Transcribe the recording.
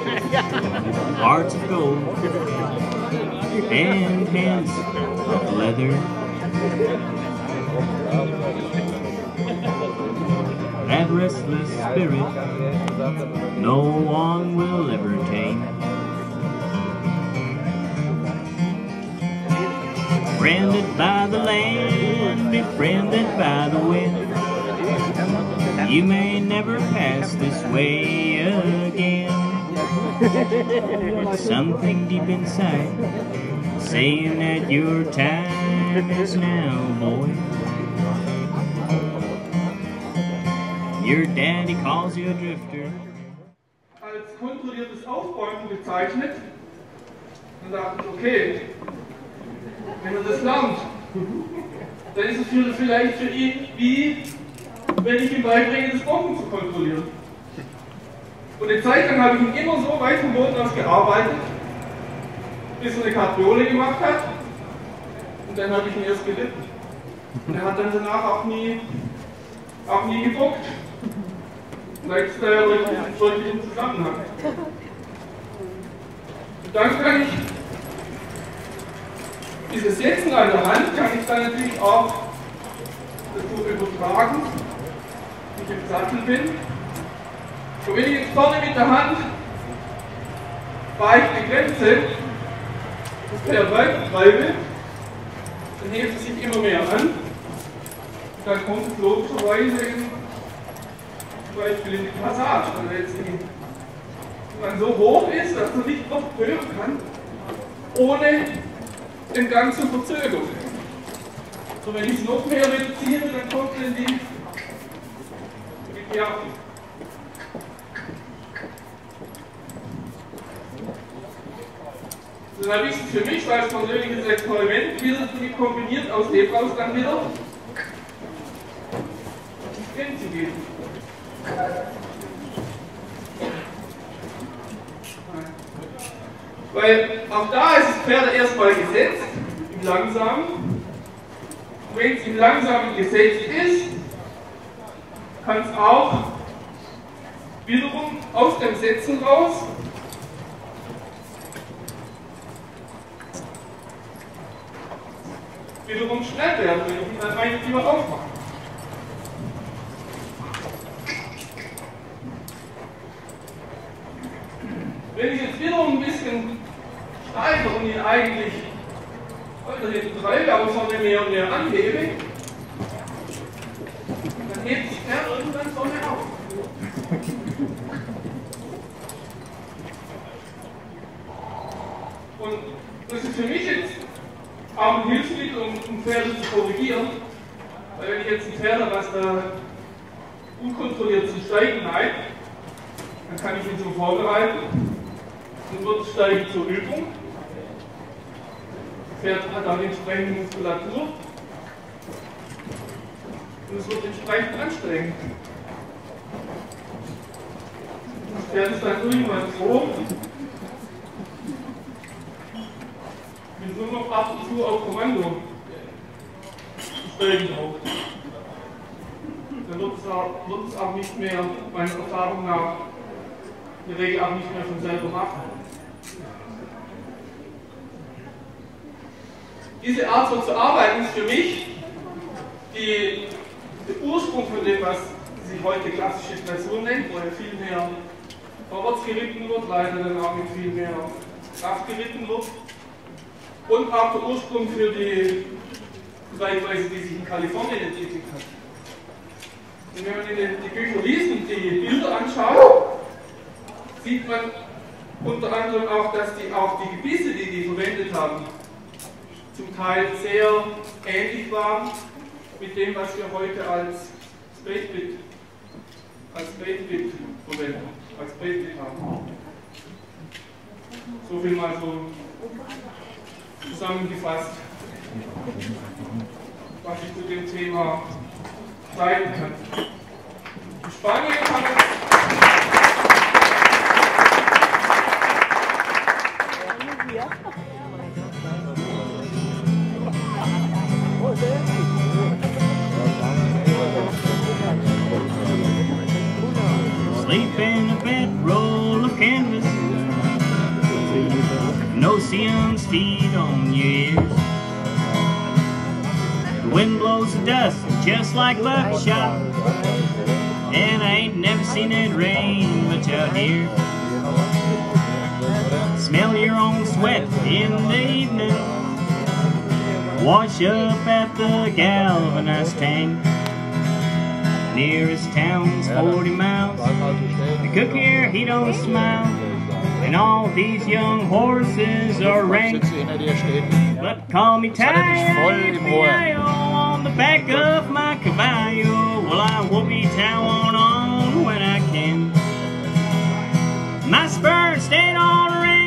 hearts of gold, and hands of leather. That restless spirit no one will ever tame. Branded by the land, befriended by the wind. You may never pass this way again. Something deep inside saying that your time is now, boy. Your daddy calls you a drifter. als kontrolliertes Aufbäumen bezeichnet. Dachte ich, okay, wenn er das lernt, dann ist es vielleicht für ihn wie, wenn ich ihm beibringe, das Bomben zu kontrollieren. Und eine Zeit lang habe ich ihn immer so weit vom Boden aus gearbeitet, bis er eine Kapriole gemacht hat. Und dann habe ich ihn erst gelitten. Und er hat dann danach auch nie, auch nie gebuckt. Vielleicht ist da ja wirklich ein deutlichen Zusammenhang. Und dann kann ich dieses Setzen an der Hand, kann ich dann natürlich auch dazu übertragen, wenn ich im Sattel bin. Und wenn ich jetzt vorne mit der Hand weich begrenze, das Pferd weitertreibe, dann hebt es sich immer mehr an. Und dann kommt es logischerweise in zum Beispiel in die Passage, wenn jetzt die, man so hoch ist, dass man nicht noch hören kann, ohne den Gang zu verzögern. So, wenn ich es noch mehr reduziere, dann kommt es in die, in die. Ich es für mich als persönliches Experiment wieder kombiniert, aus dem raus dann wieder Grenze geben. Weil auch da ist das Pferd erstmal gesetzt, im Langsamen. Wenn es im Langsamen gesetzt ist, kann es auch wiederum aus dem Setzen raus wiederum schnell werden, wenn ich dann meine Tür aufmache. Wenn ich jetzt wieder ein bisschen steige und ihn eigentlich treibe, aber vorne mehr und mehr anhebe, dann hebt sich er irgendwann vorne auf. Und das ist für mich jetzt auch ein Pferde zu korrigieren. Weil wenn ich jetzt ein Pferd habe, was da unkontrolliert zum Steigen neigt, dann kann ich ihn so vorbereiten und wird steigen zur Übung. Das Pferd hat auch entsprechende Muskulatur und es wird entsprechend anstrengend. Das Pferd ist dann irgendwann so, wir nur noch ab und zu auf Kommando Dann wird es, auch, es auch nicht mehr, meiner Erfahrung nach, in der Regel auch nicht mehr von selber machen. Diese Art so zu arbeiten ist für mich die, der Ursprung von dem, was sich heute klassische Dressur nennt, wo ja viel mehr vorwärts geritten wird, leider dann auch mit viel mehr Kraft geritten wird. Und auch der Ursprung für die Reitweise, die sich in Kalifornien entwickelt hat. Und wenn man in die Bücher liest und die Bilder anschaut, sieht man unter anderem auch, dass die auch die Gebisse, die die verwendet haben, zum Teil sehr ähnlich waren mit dem, was wir heute als Spadebit, als verwenden, als Spadebit haben. So viel mal so zusammengefasst, was ich zu dem Thema zeigen kann. In Spanien kann Sleep in a bedroll of canvas, No ocean's feet on. Wind blows the dust just like buckshot. And I ain't never seen it rain much out here. Smell your own sweat in the evening. Wash up at the galvanized tank. Nearest town's 40 miles. The cook here, he don't smile. And all these young horses are ranked. But call me Tayo on the back of my caballo. Well, I whoopee town on when I can. My spurs stayed on red.